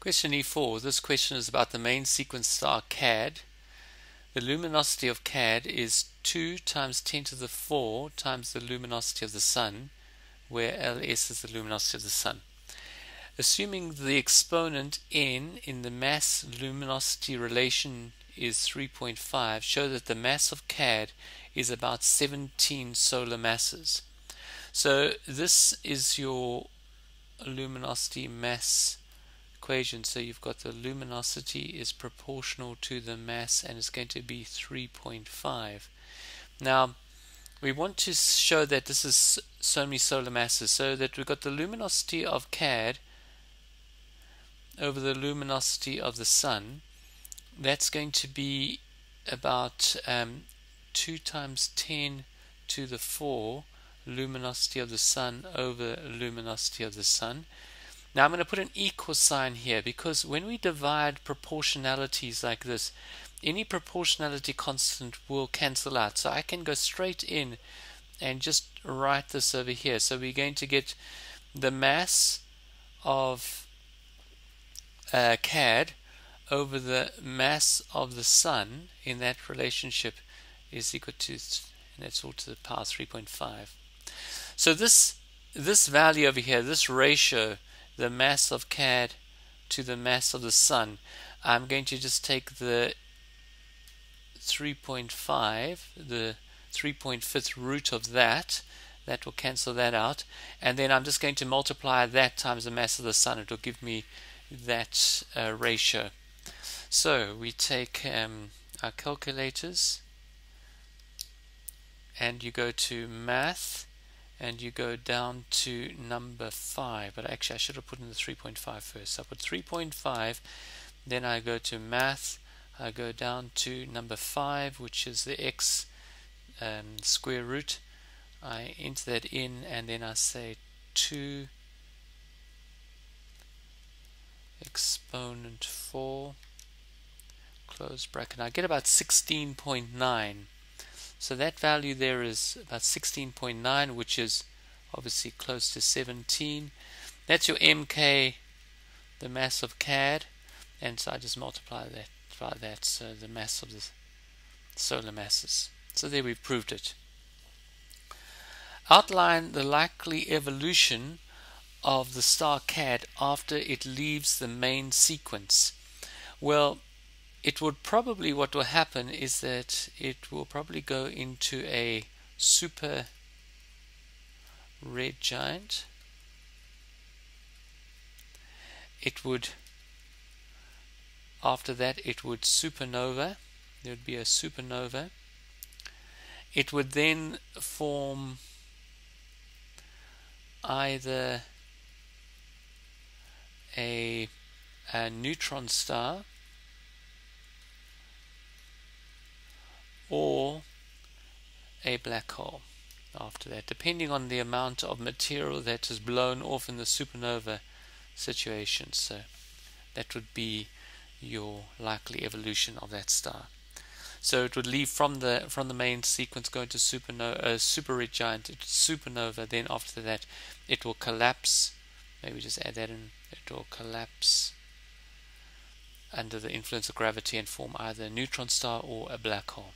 Question E4. This question is about the main sequence star CAD. The luminosity of CAD is 2 times 10 to the 4 times the luminosity of the Sun, where Ls is the luminosity of the Sun. Assuming the exponent n in the mass luminosity relation is 3.5, show that the mass of CAD is about 17 solar masses. So this is your luminosity mass equation. So you've got the luminosity is proportional to the mass and it's going to be 3.5. Now we want to show that this is so many solar masses so that we've got the luminosity of CAD over the luminosity of the sun that's going to be about um, 2 times 10 to the 4 luminosity of the sun over luminosity of the sun now I'm going to put an equal sign here because when we divide proportionalities like this, any proportionality constant will cancel out. So I can go straight in and just write this over here. So we're going to get the mass of uh, CAD over the mass of the sun in that relationship is equal to, and that's all to the power 3.5. So this this value over here, this ratio the mass of CAD to the mass of the Sun, I'm going to just take the 3.5, the 3.5th root of that, that will cancel that out, and then I'm just going to multiply that times the mass of the Sun. It will give me that uh, ratio. So we take um, our calculators. And you go to math and you go down to number 5 but actually I should have put in the 3.5 first. So I put 3.5 then I go to math I go down to number 5 which is the x um, square root. I enter that in and then I say 2 exponent 4 close bracket. I get about 16.9 so that value there is about 16.9, which is obviously close to 17. That's your MK, the mass of CAD, and so I just multiply that by that, so the mass of the solar masses. So there we've proved it. Outline the likely evolution of the star CAD after it leaves the main sequence. Well, it would probably what will happen is that it will probably go into a super red giant. It would after that it would supernova. There would be a supernova. It would then form either a, a neutron star or a black hole after that, depending on the amount of material that is blown off in the supernova situation. So that would be your likely evolution of that star. So it would leave from the from the main sequence, go into supernova, uh, super red giant, supernova. Then after that, it will collapse. Maybe just add that in. It will collapse under the influence of gravity and form either a neutron star or a black hole.